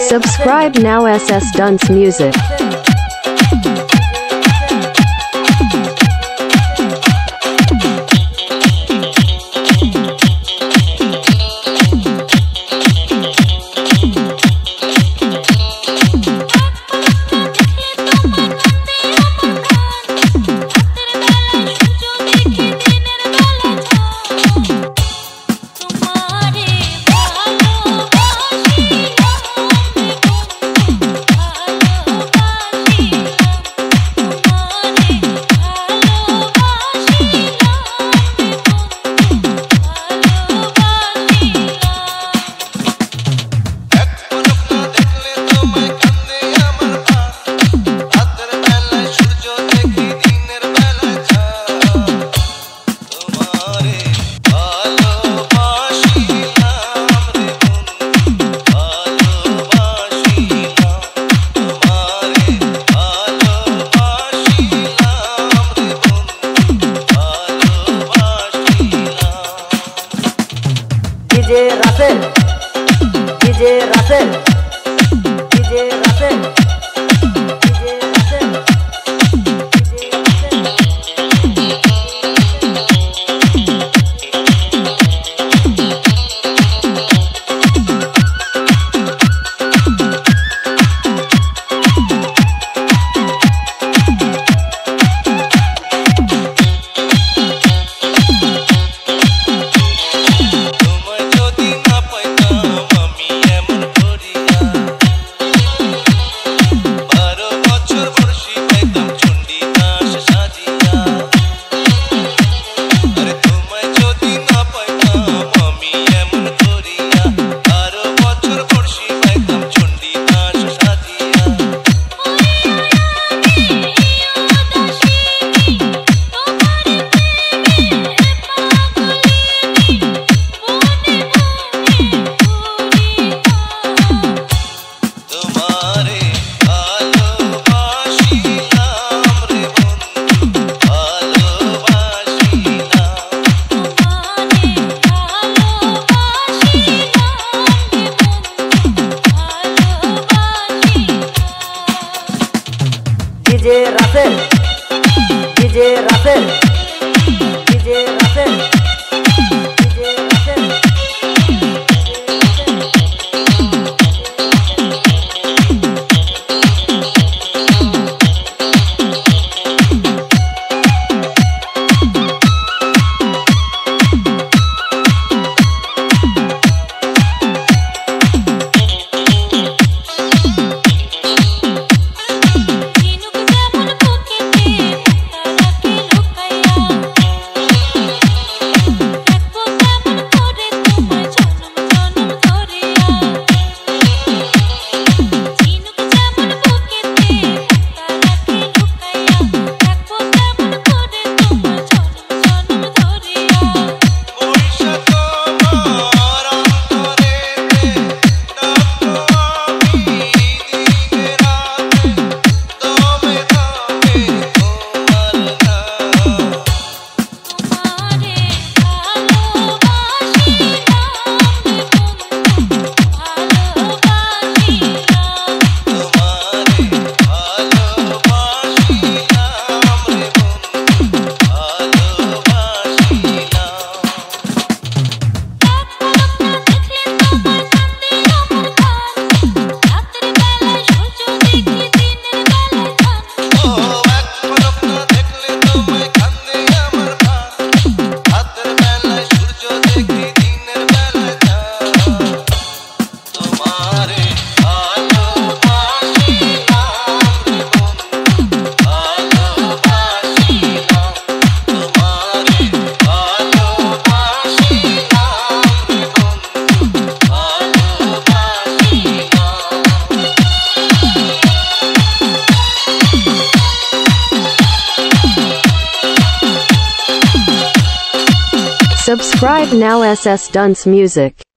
Subscribe now SS Dance Music. DJ Rafael, DJ Rafael, DJ Rafael. DJ Rafael DJ Rafael. Subscribe now SS Dance Music.